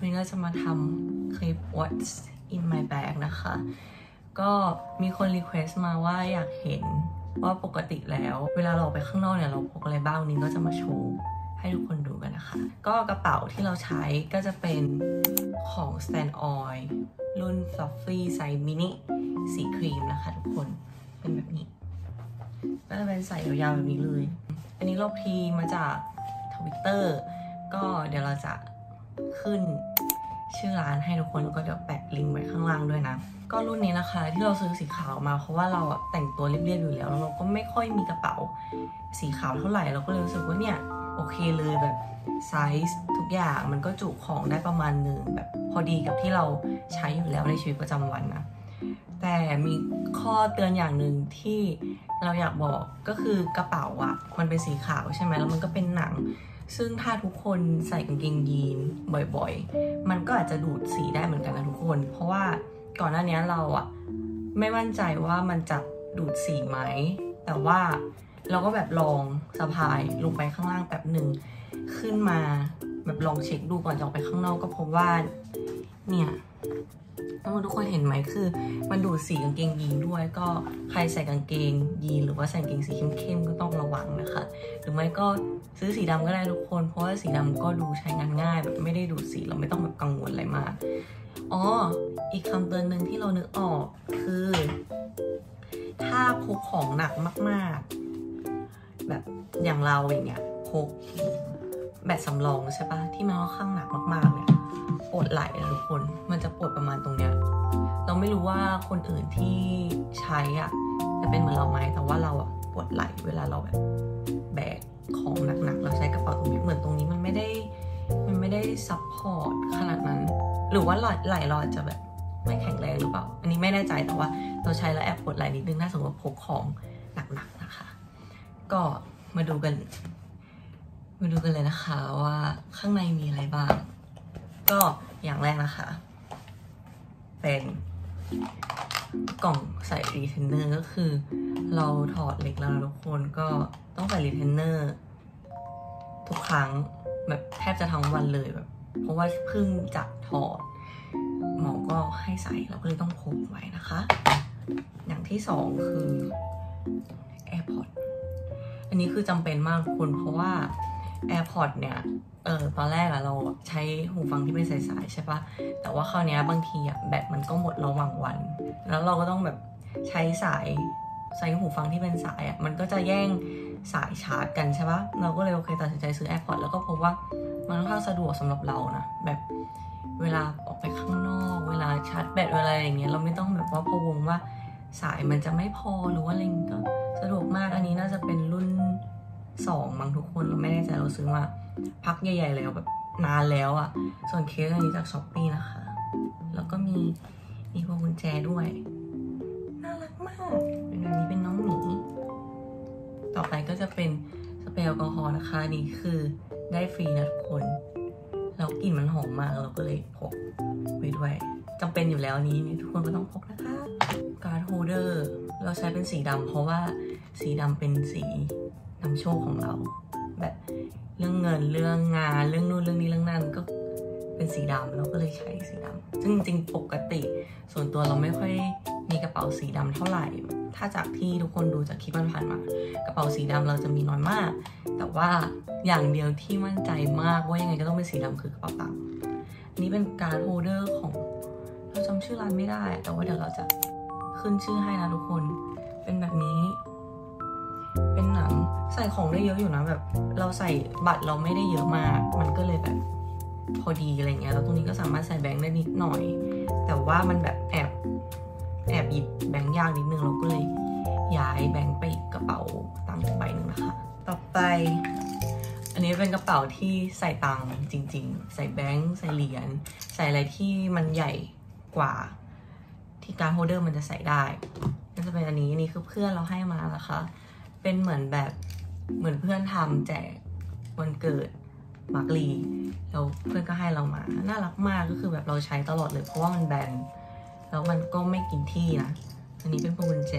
วันนี้เราจะมาทำคลิป what's in my bag นะคะ ก็มีคน request มาว่าอยากเห็นว่าปกติแล้ว เวลาเราไปข้างนอกเนี่ยเราพกอะไรบ้างนี้ก็จะมาโชว์ให้ทุกคนดูกันนะคะ ก็กระเป๋าที่เราใช้ก็จะเป็นของ Stand Oil รุ่น Fluffy size mini สีครีมนะคะทุกคนเป็นแบบนี้ ก็จะเป็นสายยาวๆแบบนี้เลย อันนี้เรา pre มาจากทวิตเตอร์ก็เดี๋ยวเราจะ ขึ้น ชื่อร้านให้ทุกคนก็เดี๋ยวแปะลิงก์ไว้ข้างล่างด้วยนะ ก็รุ่นนี้นะคะที่เราซื้อสีขาวมาเพราะว่าเราแต่งตัวเรียบๆอยู่แล้วแล้วเราก็ไม่ค่อยมีกระเป๋าสีขาวเท่าไหร่เราก็เลยรู้สึกว่าเนี่ยโอเคเลยแบบไซส์ทุกอย่างมันก็จุของได้ประมาณหนึ่งแบบพอดีกับที่เราใช้อยู่แล้วในชีวิตประจำวันนะแต่มีข้อเตือนอย่างหนึ่งที่เราอยากบอกก็คือกระเป๋าอะมันเป็นสีขาวใช่ไหมแล้วมันก็เป็นหนัง ซึ่งถ้าทุกคนใส่กางเกงยีนบ่อยๆ มันก็อาจจะดูดสีได้เหมือนกันนะทุกคน เพราะว่าก่อนหน้านี้เราอะไม่มั่นใจว่ามันจะดูดสีไหม แต่ว่าเราก็แบบลองสะพายลงไปข้างล่างแป๊บหนึ่งขึ้นมาแบบลองเช็คดูก่อนจะออกไปข้างนอกก็พบว่าเนี่ย ทุกคนเห็นไหมคือ มันดูดสีกางเกงยีนด้วย ก็ใครใส่กางเกงยีนหรือว่าใส่กางเกงสีเข้มๆก็ต้องระวังนะคะ หรือไม่ก็ซื้อสีดำก็ได้ทุกคน เพราะว่าสีดำก็ดูใช้งานง่ายแบบไม่ได้ดูดสีเราไม่ต้องแบบกังวลอะไรมากอ๋ออีกคำเตือนหนึ่งที่เรานึกออกคือ ถ้าพกของหนักมาก ๆ แบบอย่างเราอย่างเงี้ยพกแบตสำรองใช่ปะที่มันค่อนข้างหนักมากๆเนี่ย ปวดไหล่อะทุกคน มันจะปวดประมาณตรงเนี้ย เราไม่รู้ว่าคนอื่นที่ใช้อะจะเป็นเหมือนเราไหมแต่ว่าเราอะปวดไหล่เวลาเราแบบแบกของหนักๆ เราใช้กระเป๋าตรงนี้เหมือนตรงนี้มันไม่ได้ มันไม่ได้ซับพอร์ตขนาดนั้น หรือว่าไหล่เราจะแบบไม่แข็งแรงหรือเปล่า อันนี้ไม่แน่ใจแต่ว่าเราใช้แล้วแอบปวดไหล่นิดนึงถ้าสมมติพกของหนักๆนะคะ ก็มาดูกัน มาดูกันเลยนะคะว่าข้างในมีอะไรบ้าง ก็อย่างแรกนะคะ เป็นกล่องใส่รีเทนเนอร์ก็คือ เราถอดเหล็กแล้วทุกคนก็ต้องใส่รีเทนเนอร์ทุกครั้งแบบแทบจะทั้งวันเลยแบบ เพราะว่าเพิ่งจะถอด หมอก็ให้ใส่เราก็เลยต้องพกไว้นะคะ อย่างที่สองคือ AirPod อันนี้คือจำเป็นมากทุกคนเพราะว่า AirPod เนี่ยเออตอนแรกอะเราใช้หูฟังที่เป็นสายๆใช่ปะแต่ว่าคราวนี้บางทีอะแบตมันก็หมดระหว่างวัน แล้วเราก็ต้องแบบใช้สายใช้หูฟังที่เป็นสายอะมันก็จะแย่งสายชาร์จกันใช่ปะเราก็เลยโอเคตัดสินใจซื้อ AirPod แล้วก็พบว่ามันค่อนข้างสะดวกสำหรับเรานะแบบเวลาออกไปข้างนอก เวลาชาร์จแบตเวลาอะไรอย่างเงี้ยเราไม่ต้องแบบว่าพะวงว่าสายมันจะไม่พอหรือว่าอะไรเงี้ยก็สะดวกมากอันนี้น่าจะเป็นรุ่น สองป่ะทุกคนเราไม่แน่ใจเราซื้อมาพักใหญ่ ๆ แล้วแบบนานแล้วอ่ะ ส่วนเคสอันนี้จาก Shopee นะคะ แล้วก็มีมีพวงกุญแจด้วย น่ารักมากเป็นแบบนี้เป็นน้องหมี ต่อไปก็จะเป็นสเปรย์แอลกอฮอล์นะคะนี่คือได้ฟรีนะทุกคน แล้วกลิ่นมันหอมมากเราก็เลยพกไว้ด้วยจำเป็นอยู่แล้วนี้นี่ทุกคนก็ต้องพกนะคะ card holder เราใช้เป็นสีดำเพราะว่าสีดำเป็นสี นำโชคของเรา แบบเรื่องเงินเรื่องงานเรื่องนู่นเรื่องนี้เรื่องนั่นก็เป็นสีดำเราก็เลยใช้สีดำซึ่งจริงปกติ ส่วนตัวเราไม่ค่อยมีกระเป๋าสีดำเท่าไหร่ ถ้าจากที่ทุกคนดูจากคลิปมันผ่านมา กระเป๋าสีดำเราจะมีน้อยมาก แต่ว่าอย่างเดียวที่มั่นใจมากว่ายังไงก็ต้องเป็นสีดำคือกระเป๋าตังค์อันนี้เป็นการโฮเดอร์ของ เราจำชื่อร้านไม่ได้ แต่ว่าเดี๋ยวเราจะขึ้นชื่อให้นะทุกคน เป็นแบบนี้ เป็นหนัง ใส่ของได้เยอะอยู่นะแบบ เราใส่บัตรเราไม่ได้เยอะมาก มันก็เลยแบบพอดีอะไรเงี้ยแล้วตรงนี้ก็สามารถใส่แบงค์ได้นิดหน่อย แต่ว่ามันแบบแอบแอบหยิบแบงค์ยากนิดนึงเราก็เลยย้ายแบงค์ไปอีกกระเป๋าตังค์ใบหนึ่งนะคะ ต่อไป อันนี้เป็นกระเป๋าที่ใส่ตังค์จริง ๆ ใส่แบงค์ใส่เหรียญใส่อะไรที่มันใหญ่กว่า ที่ card holder มันจะใส่ได้ ก็จะเป็นอันนี้อันนี้คือเพื่อนเราให้มานะคะ เป็นเหมือนแบบเหมือนเพื่อนทำแจกวันเกิด Mark Lee แล้วเพื่อนก็ให้เรามาน่ารักมากก็คือแบบเราใช้ตลอดเลย เพราะว่ามันแบนแล้วมันก็ไม่กินที่นะอันนี้เป็นพวงกุญแจ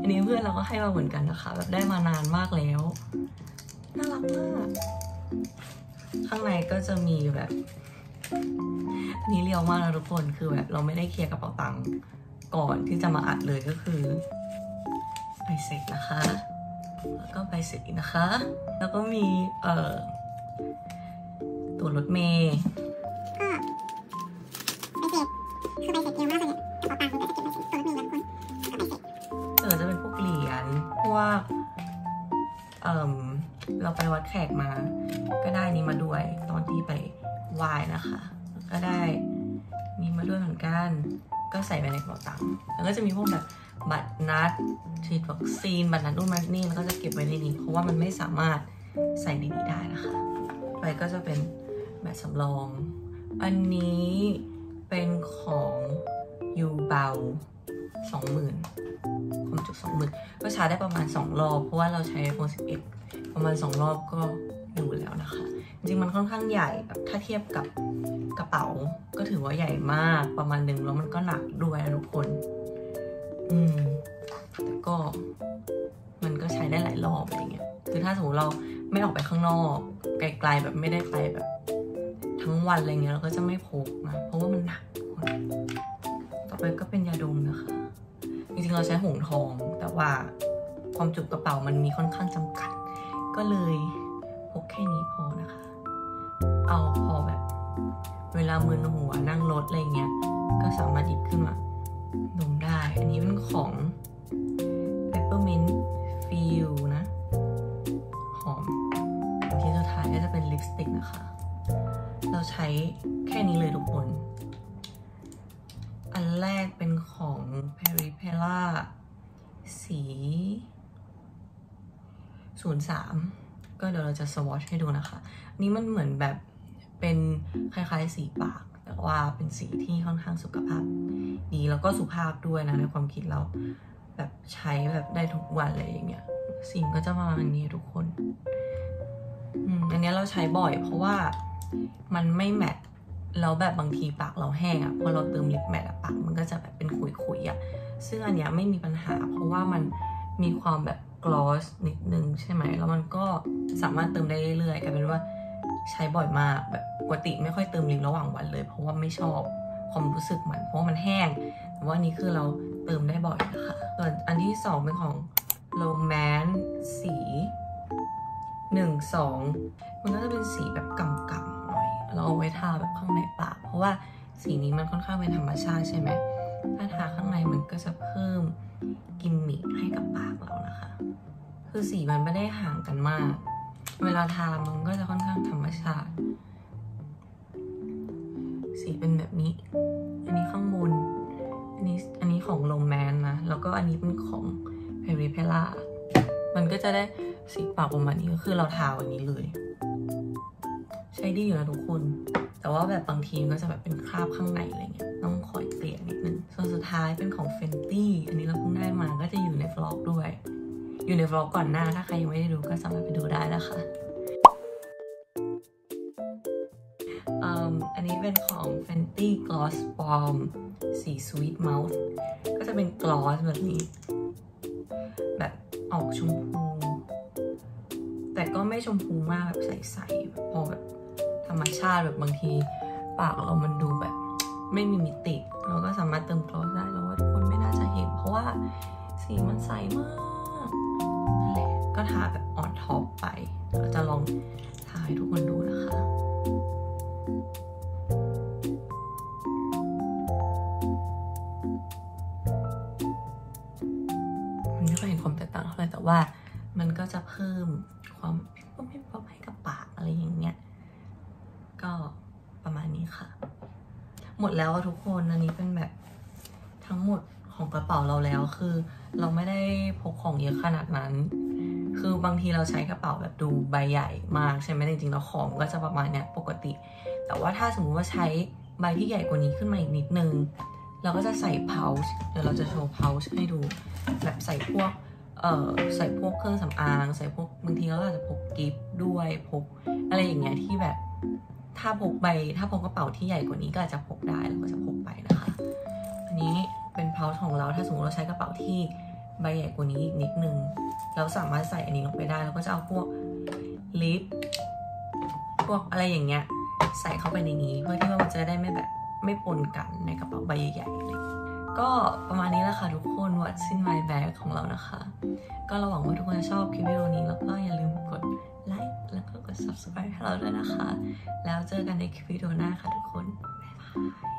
อันนี้เพื่อนเราก็ให้มาเหมือนกันนะคะ แบบได้มานานมากแล้ว น่ารักมาก ข้างในก็จะมีแบบอันนี้เรียวมากนะทุกคนคือแบบเราไม่ได้เคลียร์กระเป๋าตังค์ก่อนที่จะมาอัดเลยก็คือ ใบเสร็จนะคะ แล้วก็ใบเสร็จอีกนะคะ แล้วก็มีเอ่อตัวรถเมย์ก็ใบเสร็จคือใบเสร็จเร็วมากเลยเนี่ยกระเป๋าตังค์มันก็จะเก็บใบเสร็จตัวรถเมล์นะทุกคนแล้วก็ใบเสร็จเออจะเป็นพวกเหรียญพวกเอ่มเราไปวัดแขกมา ก็ได้นี้มาด้วยตอนที่ไปไหว้นะคะ ก็ได้มีมาด้วยเหมือนกัน ก็ใส่ไปในกระเป๋าตังค์แล้วก็จะมีพวกแบบ บัตรนัดฉีดวัคซีนบัตรนัดนู่นบัตรนี่แล้วก็จะเก็บไว้ในนี้เพราะว่ามันไม่สามารถใส่ในนี้ได้นะคะไปก็จะเป็นแบบสำรอง อันนี้เป็นของยูเบาสองหมื่นความจุสองหมื่นก็ชาร์จได้ประมาณ 2 รอบ เพราะว่าเราใช้ iPhone 11 ประมาณ 2 รอบก็อยู่แล้วนะคะ จริงๆมันค่อนข้างใหญ่แบบถ้าเทียบกับกระเป๋าก็ถือว่าใหญ่มากประมาณหนึ่งแล้วมันก็หนักด้วยนะทุกคน อืมแต่ก็มันก็ใช้ได้หลายรอบอะไรเงี้ยคือถ้าสมมติเราไม่ออกไปข้างนอกไกลๆแบบไม่ได้ไปแบบ ทั้งวันอะไรเงี้ยเราก็จะไม่พกนะเพราะว่ามันหนัก ต่อไปก็เป็นยาดมนะคะ จริงๆเราใช้หงทอง แต่ว่าความจุกระเป๋ามันมีค่อนข้างจำกัด ก็เลยพกแค่นี้พอนะคะ เอาพอแบบ เวลามึนหัวนั่งรถอะไรเงี้ยก็สามารถหยิบขึ้นมา ดมได้ อันนี้เป็นของ peppermint feel นะ หอมที่สุดท้ายก็จะเป็นลิปสติกนะคะ เราใช้แค่นี้เลยทุกคน อันแรกเป็นของ p e r i p e l a สี 03 ก็เดี๋ยวเราจะสวอชให้ดูนะคะ นี่มันเหมือนแบบเป็นคล้ายๆสีปาก แต่ว่าเป็นสีที่ค่อนข้างสุขภาพดีแล้วก็สุภาพด้วยนะในความคิดเราแบบใช้แบบได้ทุกวันอะไรอย่างเงี้ยสีมันก็จะประมาณนี้ทุกคนอืมอันนี้เราใช้บ่อย เพราะว่ามันไม่แมทแล้วแบบบางทีปากเราแห้งอะพอเราเติมลิปแมทอะปากมันก็จะแบบเป็นขุยๆอะซึ่งอันเนี้ยไม่มีปัญหา เพราะว่ามันมีความแบบกลอสนิดนึงใช่ไหมแล้วมันก็สามารถเติมได้เรื่อยๆกลายเป็นว่า ใช้บ่อยมากแบบปกติไม่ค่อยเติมลิประหว่างวันเลย เพราะว่าไม่ชอบความรู้สึกมันเพราะมันแห้งแต่ว่านี้คือเราเติมได้บ่อยนะคะส่วนอันที่สองเป็นของ Romance สีหนึ่งสองมันก็จะเป็นสีแบบกำๆหน่อย เราเอาไว้ทาแบบข้างในปาก เพราะว่าสีนี้มันค่อนข้างเป็นธรรมชาติใช่ไหมถ้าทาข้างในมันก็จะเพิ่มกิมมิคให้กับปากเรานะคะ คือสีมันไม่ได้ห่างกันมาก เวลาทามันก็จะค่อนข้างธรรมชาติ สีเป็นแบบนี้ อันนี้ข้างบน อันนี้อันนี้ของโรแมนนะ แล้วก็อันนี้เป็นของเพริเพล่า มันก็จะได้สีปากประมาณนี้ก็คือเราทาวันนี้เลย ใช้ดีอยู่นะทุกคน แต่ว่าแบบบางทีมันก็จะแบบเป็นคราบข้างในอะไรเงี้ย ต้องคอยเกลี่ยนิดนึง ส่วนสุดท้ายเป็นของ Fenty อันนี้เราเพิ่งได้มาก็จะอยู่ในวล็อกด้วย อยู่ในวล็อกก่อนหน้า ถ้าใครยังไม่ได้ดูก็สามารถไปดูได้นะคะอืมอันนี้เป็นของ Fenty Gloss Balm สี Sweet Mouth ก็จะเป็นกลอสแบบนี้ แบบออกชมพู แต่ก็ไม่ชมพูมากแบบใสๆพอแบบธรรมชาติแบบบางที ปากเรามันดูแบบ ไม่มีมิติ เราก็สามารถเติมกลอสได้แล้วว่าทุกคนไม่น่าจะเห็น เพราะว่าสีมันใสมาก ก็ทาแบบ on top ไปเราจะลองทาให้ทุกคนดูนะคะ มันไม่ค่อยเห็นความแตกต่างเท่าไหร่แต่ว่ามันก็จะเพิ่มความวิบวับวิบวับให้กับปากอะไรอย่างเงี้ย ก็ประมาณนี้ค่ะ หมดแล้วทุกคน อันนี้เป็นแบบทั้งหมดของกระเป๋าเราแล้วคือ เราไม่ได้พกของเยอะขนาดนั้น คือบางทีเราใช้กระเป๋าแบบดูใบใหญ่มากใช่ไหมจริงๆแล้วของก็จะประมาณเนี้ยปกติ แต่ว่าถ้าสมมุติว่าใช้ใบที่ใหญ่กว่านี้ขึ้นมาอีกนิดนึง เราก็จะใส่ pouch เดี๋ยวเราจะโชว์ pouch ให้ดูแบบใส่พวกเอ่อใส่พวกเครื่องสำอาง ใส่พวกบางทีเราอาจจะพกกิฟต์ด้วยพกอะไรอย่างเงี้ยที่แบบถ้าพกใบถ้าพกกระเป๋าที่ใหญ่กว่านี้ก็อาจจะพกได้เราก็จะพกไปนะคะ อันนี้เป็น pouch ของเราถ้าสมมติเราใช้กระเป๋าที่ ใบใหญ่กว่านี้อีกนิดนึงเราสามารถใส่อันนี้ลงไปได้ แล้วก็จะเอาพวกลิป พวกอะไรอย่างเงี้ย ใส่เข้าไปในนี้ เพื่อที่ว่ามันจะได้ไม่แบบไม่ปนกันในกระเป๋าใบใหญ่ๆเลยก็ประมาณนี้แหละค่ะทุกคน What's in my bag ของเรานะคะ ก็เราหวังว่าทุกคนจะชอบคลิปวิดีโอนี้ แล้วก็อย่าลืมกดไลค์แล้วก็กด subscribe ให้เราด้วยนะคะ แล้วเจอกันในคลิปวิดีโอหน้าค่ะทุกคน บ๊ายบาย